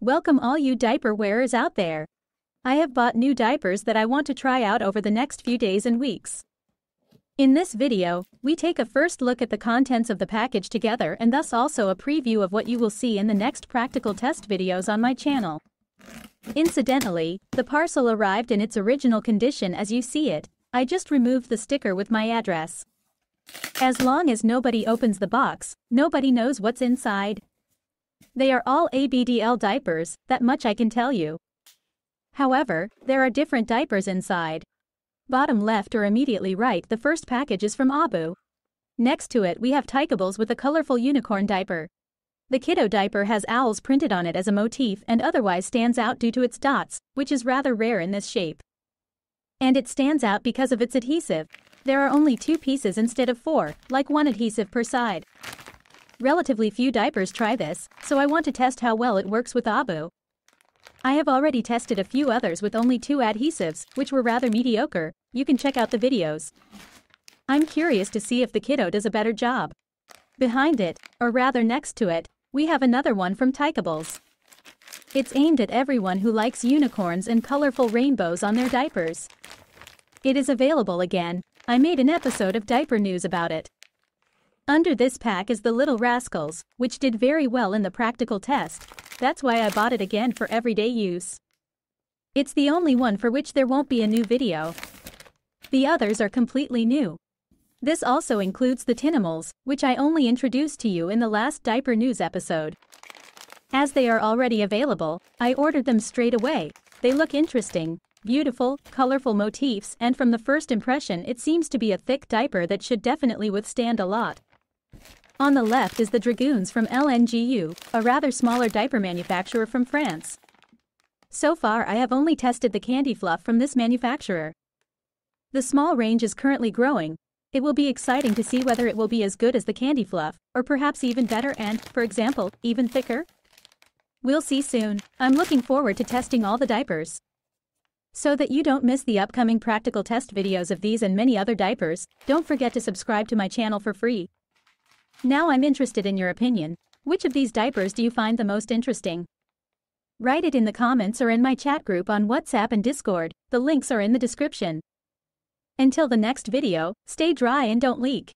Welcome all you diaper wearers out there. I have bought new diapers that I want to try out over the next few days and weeks. In this video, we take a first look at the contents of the package together and thus also a preview of what you will see in the next practical test videos on my channel. Incidentally, the parcel arrived in its original condition as you see it, I just removed the sticker with my address. As long as nobody opens the box, nobody knows what's inside. They are all ABDL diapers, that much I can tell you. However, there are different diapers inside. Bottom left or immediately right the first package is from Abu. Next to it we have Tykables with a colorful unicorn diaper. The kiddo diaper has owls printed on it as a motif and otherwise stands out due to its dots, which is rather rare in this shape. And it stands out because of its adhesive. There are only two pieces instead of four, like one adhesive per side. Relatively few diapers try this, so I want to test how well it works with Abu. I have already tested a few others with only two adhesives, which were rather mediocre, you can check out the videos. I'm curious to see if the kiddo does a better job. Behind it, or rather next to it, we have another one from Tykables. It's aimed at everyone who likes unicorns and colorful rainbows on their diapers. It is available again, I made an episode of Diaper News about it. Under this pack is the Little Rascals, which did very well in the practical test, that's why I bought it again for everyday use. It's the only one for which there won't be a new video. The others are completely new. This also includes the Tinimals, which I only introduced to you in the last Diaper News episode. As they are already available, I ordered them straight away. They look interesting, beautiful, colorful motifs and from the first impression it seems to be a thick diaper that should definitely withstand a lot. On the left is the Dragoons from LNGU, a rather smaller diaper manufacturer from France. So far I have only tested the candy fluff from this manufacturer. The small range is currently growing. It will be exciting to see whether it will be as good as the candy fluff, or perhaps even better and, for example, even thicker. We'll see soon. I'm looking forward to testing all the diapers. So that you don't miss the upcoming practical test videos of these and many other diapers, don't forget to subscribe to my channel for free. Now I'm interested in your opinion. Which of these diapers do you find the most interesting? Write it in the comments or in my chat group on WhatsApp and Discord, the links are in the description. Until the next video, stay dry and don't leak.